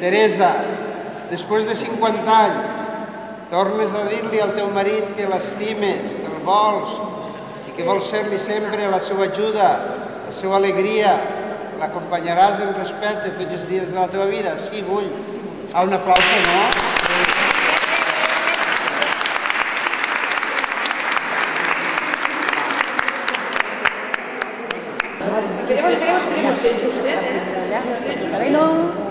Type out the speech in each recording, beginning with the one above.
Teresa, després de 50 anys, tornes a dir-li al teu marit que l'estimes, que el vols i que vols ser-li sempre la seva ajuda, la seva alegria, l'acompanyaràs en respecte tots els dies de la teva vida. Sí, vull. A ah, un aplauso, no? Queremos, queremos, queremos. Usted, usted, Usted, usted.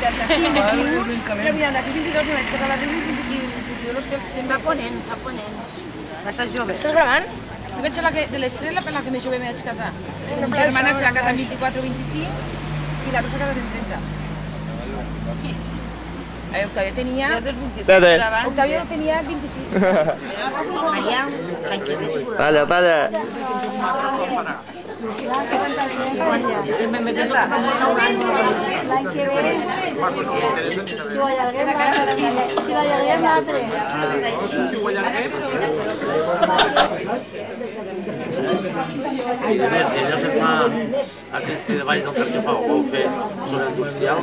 Sí, però mira, de 22 no veig que s'ha de dir 22 que els temps... Va ponent, va ponent. Va ser jove. Estàs gravant? Jo veig la que, de l'estrella per la que més jove me vaig casar. La meva germana se va casar amb 24 o 25 i l'altra s'ha casat amb 30. Eh, Octavio tenia... Octavio tenia 26. Maria, l'any que ve. Talla, talla. L'any que ve, si ho allarguem l'altre. Si ho allarguem l'altre. Si A més, ella se'n va a Cristi de Valls del ho feia, sobre zona industrial,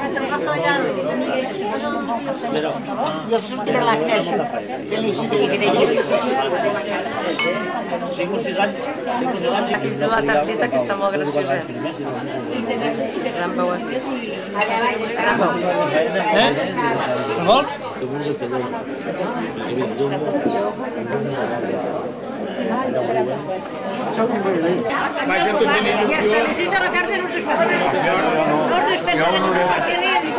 Jo els sortirà la caixa. De l'eixit de l'eixit. Aquí és la tarteta que està molt graciosa. Gran veu. Gran veu. Eh? En vols? Vaig a tot de mi. Jo no ho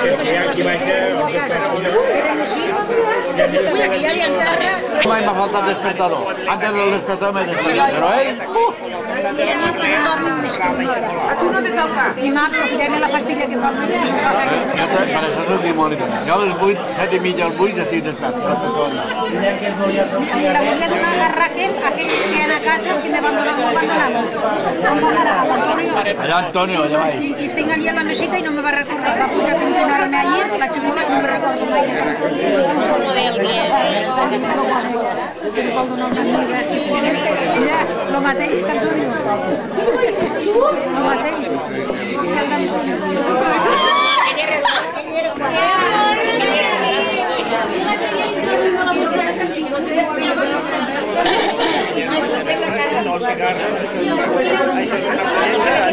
Gracias. you. n Thank k Me ha falta despertador. Antes del despertador me desperté, pero él... Tú no te toca. Mi madre, tiene la pastilla que fa Para eso soy dimoni. Yo a las 8, 7 media, a las 8 estoy despert. Si la volia donar a Raquel, aquellos que han a casa, si me que me m'abandonen. Allá Antonio, allá vaig. I, i estic allí a la mesita y no me va recordar. Va pujar fins una hora allí, la xumula i no me recordo mai. Mira, el mateix que Antonio. El mateix.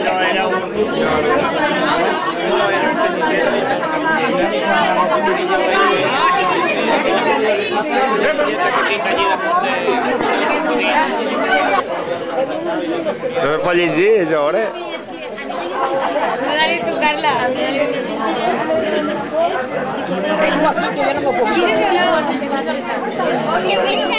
No, era un... fallecer ahora. Dale Carla. Dale